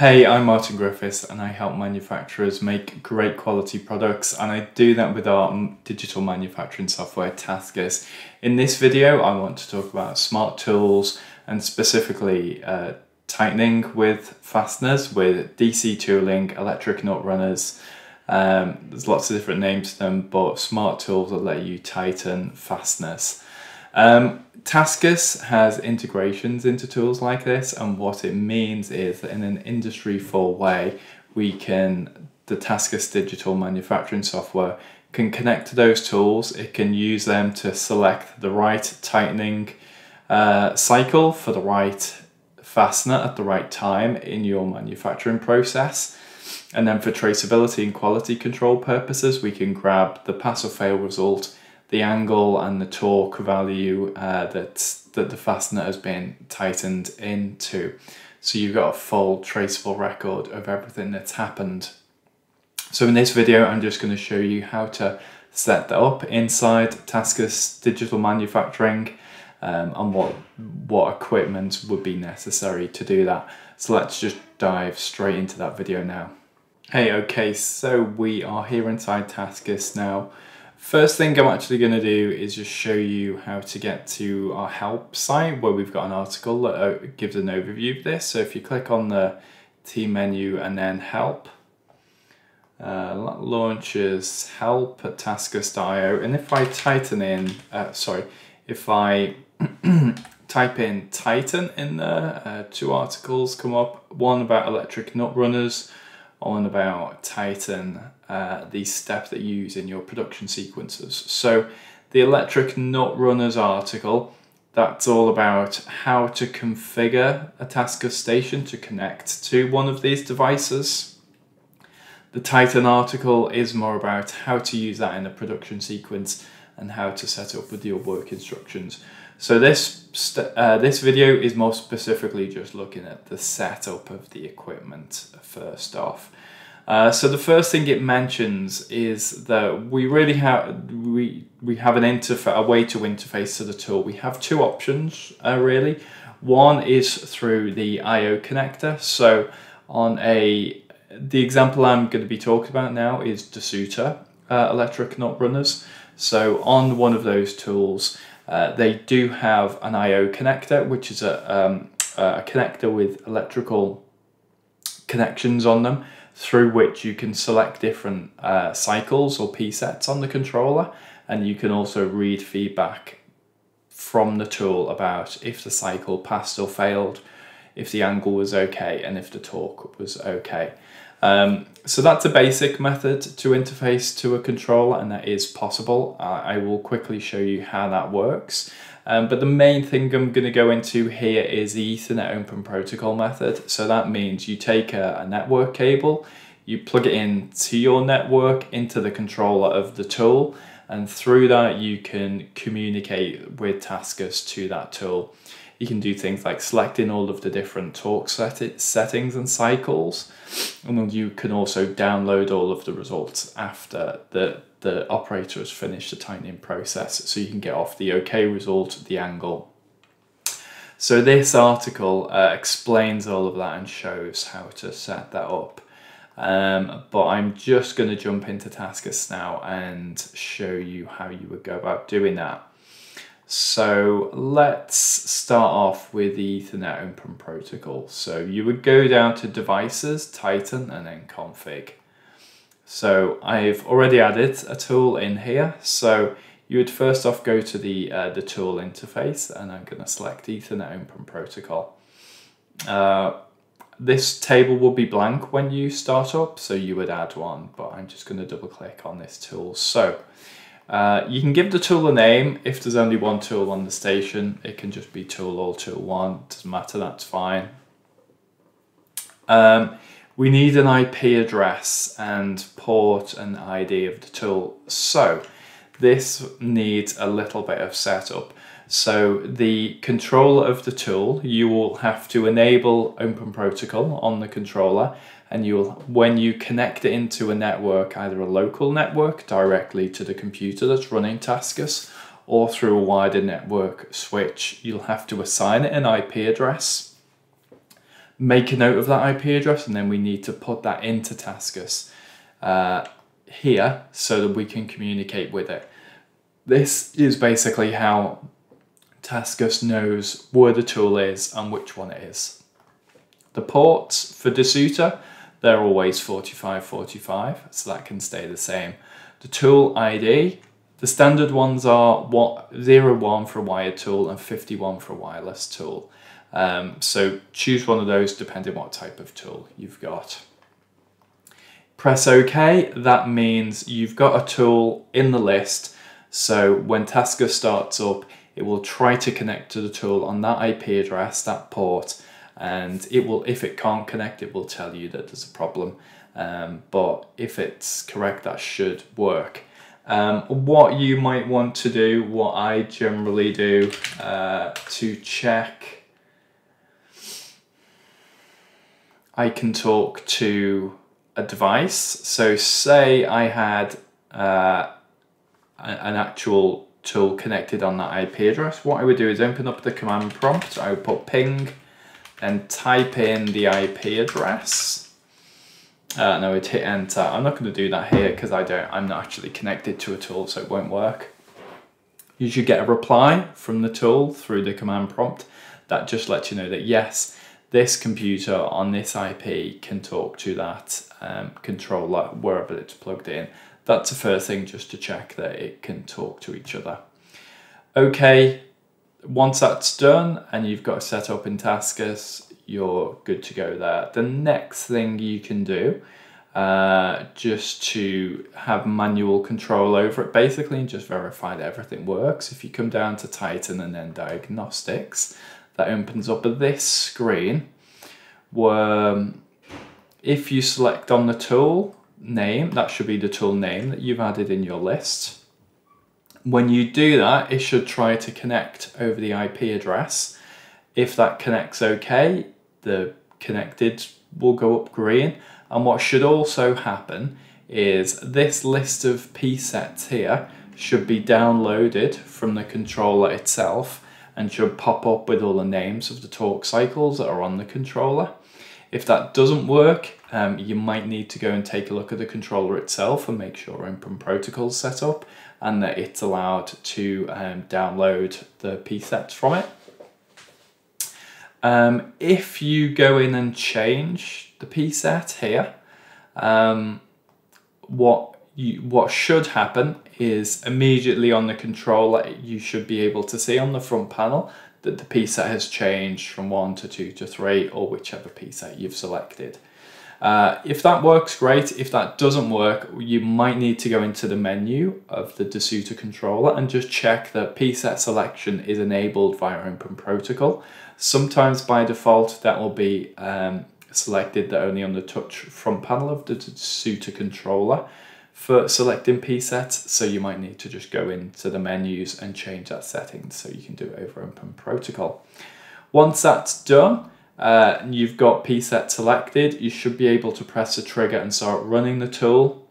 Hey, I'm Martin Griffiths and I help manufacturers make great quality products and I do that with our digital manufacturing software Tascus. In this video I want to talk about smart tools and specifically uh, tightening with fasteners with DC tooling, electric nut runners. Um, there's lots of different names to them but smart tools that let you tighten fasteners. Um, Tascus has integrations into tools like this, and what it means is that in an industry 4 way, we can, the Tascus digital manufacturing software can connect to those tools, it can use them to select the right tightening uh, cycle for the right fastener at the right time in your manufacturing process. And then for traceability and quality control purposes, we can grab the pass or fail result the angle and the torque value uh, that, that the fastener has been tightened into. So you've got a full traceable record of everything that's happened. So in this video, I'm just going to show you how to set that up inside Tascus Digital Manufacturing um, and what, what equipment would be necessary to do that. So let's just dive straight into that video now. Hey, okay, so we are here inside Tascus now. First thing I'm actually going to do is just show you how to get to our help site where we've got an article that uh, gives an overview of this. So if you click on the team menu and then help, uh, launches help at tascus.io and if I tighten in, uh, sorry, if I type in Tighten in there, uh, two articles come up, one about electric nut runners, one about Tighten uh, the step that you use in your production sequences. So the electric nut runners article, that's all about how to configure a Tascus station to connect to one of these devices. The Tighten article is more about how to use that in a production sequence and how to set up with your work instructions. So this uh, this video is more specifically just looking at the setup of the equipment first off. Uh, so the first thing it mentions is that we really have we we have an interface a way to interface to the tool. We have two options uh, really. One is through the I/O connector. So on a the example I'm going to be talking about now is Desoutter uh, electric nut runners. So on one of those tools, uh, they do have an I/O connector, which is a um, a connector with electrical connections on them through which you can select different uh, cycles or P-sets on the controller and you can also read feedback from the tool about if the cycle passed or failed, if the angle was okay and if the torque was okay. Um, so that's a basic method to interface to a controller and that is possible. I will quickly show you how that works. Um, but the main thing I'm going to go into here is the Ethernet Open Protocol method. So that means you take a, a network cable, you plug it into your network, into the controller of the tool, and through that you can communicate with Tascus to that tool. You can do things like selecting all of the different torque set settings and cycles, and then you can also download all of the results after the the operator has finished the tightening process so you can get off the OK result, the angle. So this article uh, explains all of that and shows how to set that up. Um, but I'm just going to jump into Tascus now and show you how you would go about doing that. So let's start off with the Ethernet Open Protocol. So you would go down to Devices, Tighten, and then Config. So I've already added a tool in here. So you would first off go to the, uh, the tool interface and I'm going to select Ethernet Open Protocol. Uh, this table will be blank when you start up, so you would add one, but I'm just going to double click on this tool. So uh, you can give the tool a name. If there's only one tool on the station, it can just be tool all tool one. Doesn't matter, that's fine. Um, we need an IP address and port and ID of the tool. So this needs a little bit of setup. So the controller of the tool, you will have to enable Open Protocol on the controller and you'll when you connect it into a network, either a local network directly to the computer that's running Tascus or through a wider network switch, you'll have to assign it an IP address make a note of that IP address and then we need to put that into Tascus uh, here so that we can communicate with it. This is basically how Tascus knows where the tool is and which one it is. The ports for Desoutter, they're always 4545, so that can stay the same. The tool ID, the standard ones are what 01 for a wired tool and 51 for a wireless tool. Um, so choose one of those depending what type of tool you've got. Press OK, that means you've got a tool in the list. So when Tascus starts up, it will try to connect to the tool on that IP address, that port, and it will, if it can't connect, it will tell you that there's a problem. Um, but if it's correct, that should work. Um, what you might want to do, what I generally do uh, to check, I can talk to a device. So say I had uh, an actual tool connected on that IP address, what I would do is open up the command prompt, I would put ping and type in the IP address. Uh, and I would hit enter. I'm not going to do that here because I don't, I'm not actually connected to a tool so it won't work. You should get a reply from the tool through the command prompt that just lets you know that yes, this computer on this IP can talk to that um, controller wherever it's plugged in that's the first thing just to check that it can talk to each other. Okay, once that's done and you've got set up in Tascus, you're good to go there. The next thing you can do uh, just to have manual control over it basically and just verify that everything works. If you come down to Tighten and then Diagnostics, that opens up this screen where if you select on the tool name, that should be the tool name that you've added in your list. When you do that, it should try to connect over the IP address. If that connects okay, the connected will go up green. And what should also happen is this list of PSETs here should be downloaded from the controller itself and should pop up with all the names of the torque cycles that are on the controller. If that doesn't work, um, you might need to go and take a look at the controller itself and make sure Open Protocol's set up and that it's allowed to um, download the PSETs from it. Um, if you go in and change the PSET here, um, what you, what should happen is immediately on the controller you should be able to see on the front panel that the PSET has changed from 1 to 2 to 3 or whichever PSET you've selected. Uh, if that works, great. If that doesn't work, you might need to go into the menu of the Desoutter controller and just check that PSET selection is enabled via Open Protocol. Sometimes by default that will be um, selected that only on the touch front panel of the Desoutter controller for selecting PSET, so you might need to just go into the menus and change that setting so you can do it over Open Protocol. Once that's done, uh, you've got PSET selected, you should be able to press the trigger and start running the tool.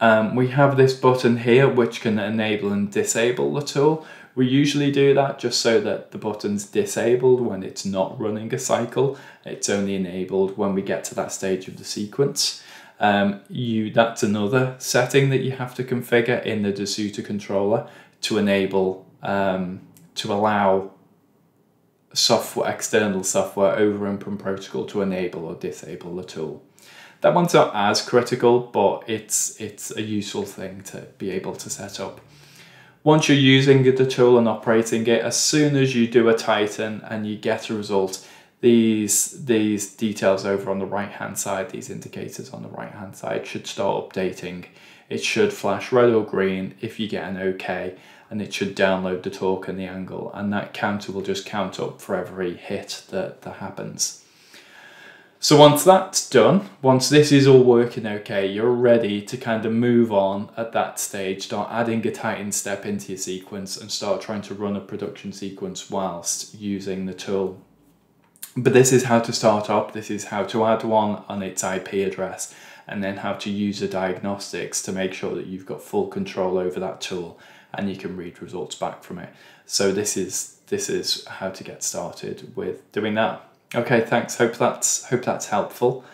Um, we have this button here which can enable and disable the tool. We usually do that just so that the button's disabled when it's not running a cycle. It's only enabled when we get to that stage of the sequence. Um, you That's another setting that you have to configure in the Desoutter controller to enable, um, to allow software, external software over Open Protocol to enable or disable the tool. That one's not as critical, but it's, it's a useful thing to be able to set up. Once you're using the tool and operating it, as soon as you do a Titan and you get a result, these these details over on the right hand side, these indicators on the right hand side should start updating. It should flash red or green if you get an OK and it should download the torque and the angle and that counter will just count up for every hit that, that happens. So once that's done, once this is all working okay, you're ready to kind of move on at that stage, start adding a Tighten step into your sequence and start trying to run a production sequence whilst using the tool but this is how to start up, this is how to add one on its IP address, and then how to use the diagnostics to make sure that you've got full control over that tool and you can read results back from it. So this is this is how to get started with doing that. Okay, thanks. Hope that's hope that's helpful.